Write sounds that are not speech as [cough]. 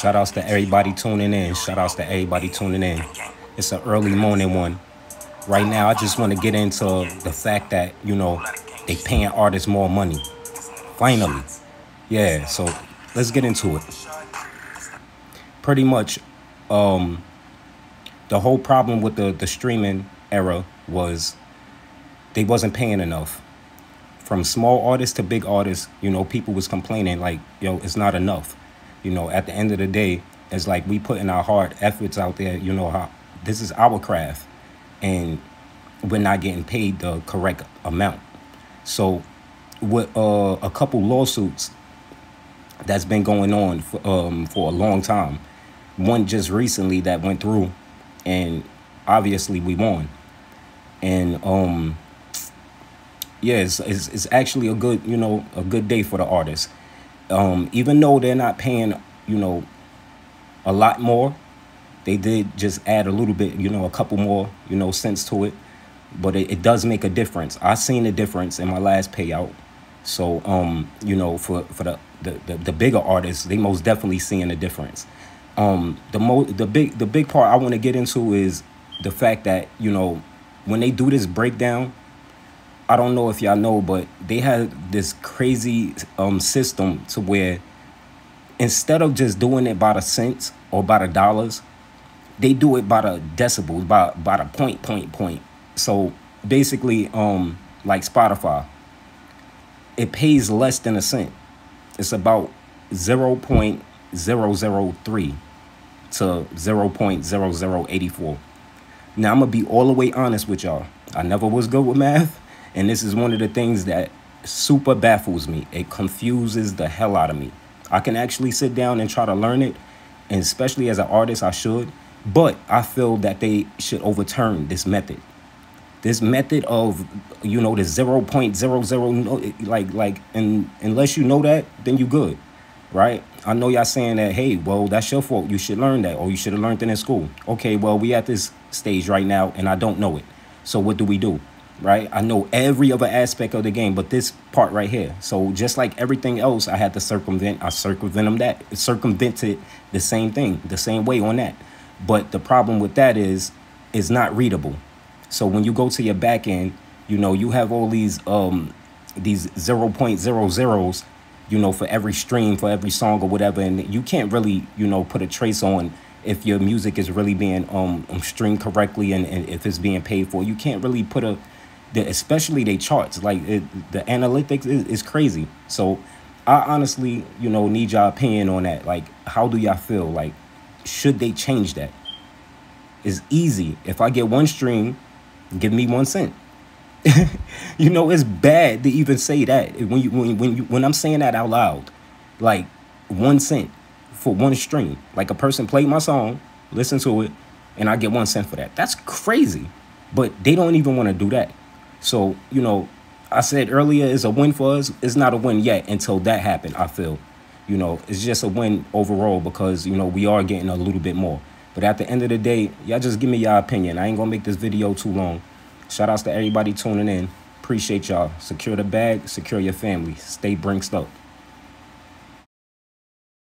Shout outs to everybody tuning in. Shout outs to everybody tuning in. It's an early morning one. Right now, I just want to get into the fact that, you know, they paying artists more money. Finally. Yeah, so let's get into it. Pretty much, um, the whole problem with the, the streaming era was they wasn't paying enough. From small artists to big artists, you know, people was complaining like, yo, it's not enough. You know, at the end of the day, it's like we putting our hard efforts out there, you know, how this is our craft and we're not getting paid the correct amount. So with uh, a couple lawsuits that's been going on for, um, for a long time, one just recently that went through and obviously we won. And um yeah, it's, it's, it's actually a good, you know, a good day for the artists. Um, even though they're not paying, you know, a lot more, they did just add a little bit, you know, a couple more, you know, cents to it. But it, it does make a difference. I seen a difference in my last payout. So, um, you know, for, for the, the, the, the bigger artists, they most definitely seeing a difference. Um, the mo the big the big part I want to get into is the fact that, you know, when they do this breakdown, I don't know if y'all know, but they had this crazy um system to where instead of just doing it by the cents or by the dollars, they do it by the decibels, by by the point, point, point. So basically, um, like Spotify, it pays less than a cent. It's about zero point zero zero three to zero point zero zero eighty four. Now I'm gonna be all the way honest with y'all. I never was good with math. And this is one of the things that super baffles me. It confuses the hell out of me. I can actually sit down and try to learn it, and especially as an artist, I should. But I feel that they should overturn this method. This method of, you know, the 0 0.00, like, like, and unless you know that, then you good, right? I know y'all saying that, hey, well, that's your fault. You should learn that, or you should have learned it in school. Okay, well, we at this stage right now, and I don't know it. So what do we do? Right? I know every other aspect of the game, but this part right here. So just like everything else, I had to circumvent. I circumvented that, circumvented the same thing, the same way on that. But the problem with that is, it's not readable. So when you go to your back end, you know, you have all these um these 0.00s, you know, for every stream, for every song or whatever, and you can't really, you know, put a trace on if your music is really being um, streamed correctly and, and if it's being paid for. You can't really put a the, especially they charts like it, the analytics is, is crazy. So i honestly you know need y'all opinion on that. Like how do y'all feel? Like should they change that? It's easy. If i get one stream give me one cent. [laughs] You know it's bad to even say that. When you when, when you when i'm saying that out loud like one cent for one stream. Like a person played my song listen to it and i get one cent for that. That's crazy. But they don't even want to do that so, you know, I said earlier it's a win for us. It's not a win yet until that happened, I feel. You know, it's just a win overall because, you know, we are getting a little bit more. But at the end of the day, y'all just give me your opinion. I ain't going to make this video too long. Shout outs to everybody tuning in. Appreciate y'all. Secure the bag, secure your family. Stay brinked up.